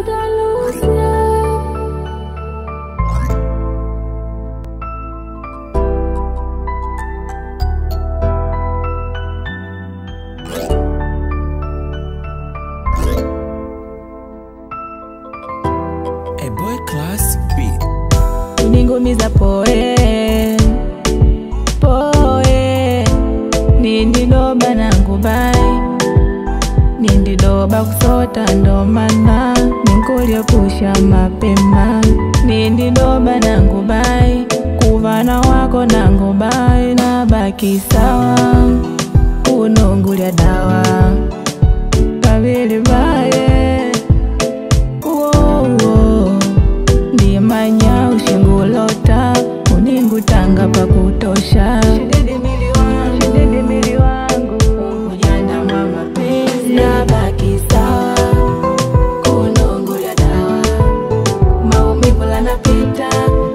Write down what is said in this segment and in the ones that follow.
Santa Lucia. A boy class beat. Uningumiza poe poe nindidoba nangu bai nindidoba kusota ndo ndomana ninkulyepusha mapema. Nindidoba nangu bai kuvana wako nangu bai nabaki sawa. Kunongulya dawa love.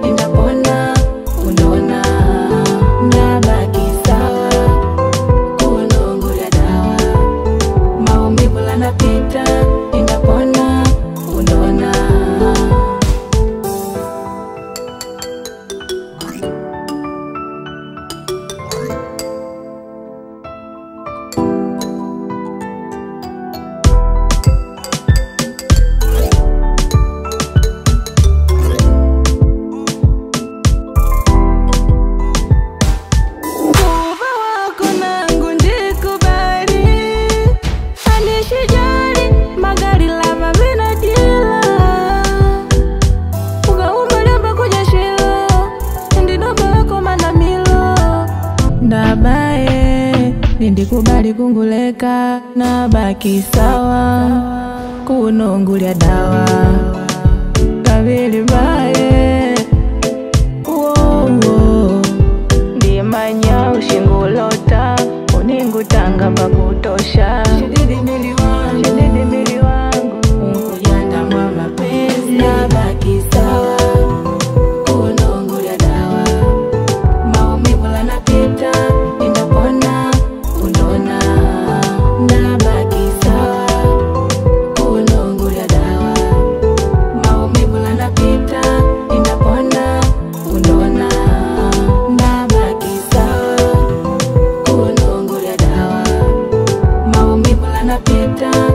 Ndabaye nindikubali kunguleka nabaki sawa kunongulya dawa down.